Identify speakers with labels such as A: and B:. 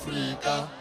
A: Africa.